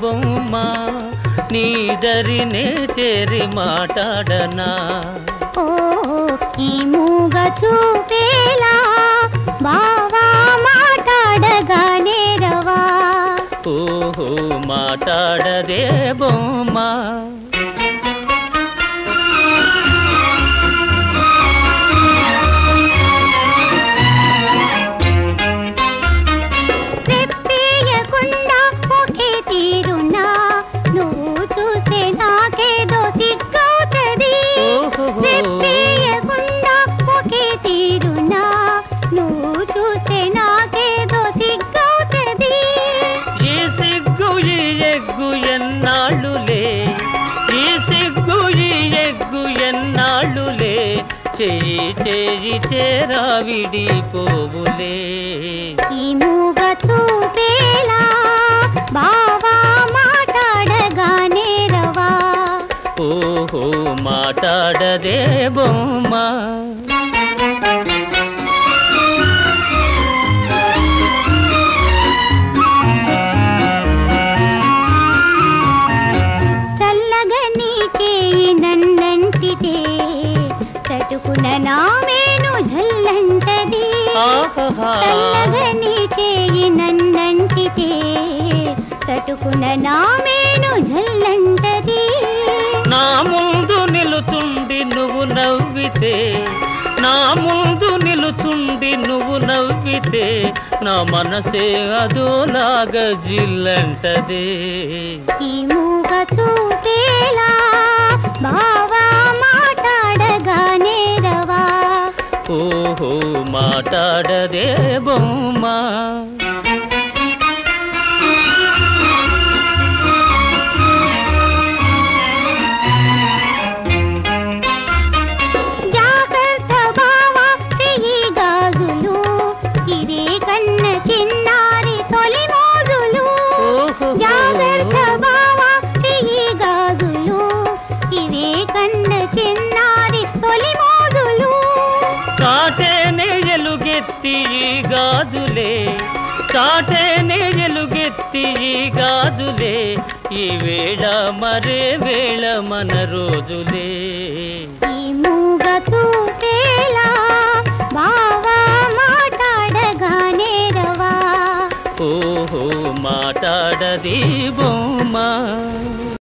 బొమ్మ నీ దరినే చేరి మాట్లాడనా ఓ ఈ మూగ చూపేలా బావా మాట్లాడగానే రవా ఓహో మాట్లాడదే బొమ్మ ఎగ్గు ఎన్నాళ్ళులే. ఈ సిగ్గు ఈ ఎగ్గు ఎన్నాళ్ళులే. చెయ్యి చేయి చేరా విడిపోవులే. ఈ మూగ చూపేలా బావా మాట్లాడగానే రవా ఓహో మాట్లాడదే బొమ్మ. తటుకున నామేను జల్లంటది. చల్లగా నీకే నన్నంటితే తటుకున నామేను జల్లంటది నా ముందు నిలుచుండి నువ్వు నవ్వితే నా ముందు నిలుచుండి నువ్వు నవ్వితే నా మనసే అదోలాగా జిల్లంటదే ఈ మూగ ఓహో మాట్లాడదే బొమ్మ ఎలుగెత్తి ఈ గాజులే చాటేనే ఎలుగెత్తి ఈ గాజులే ఈ వేళ మరే వేళ మన రోజులే. మాట్లాడది బొమ్మ.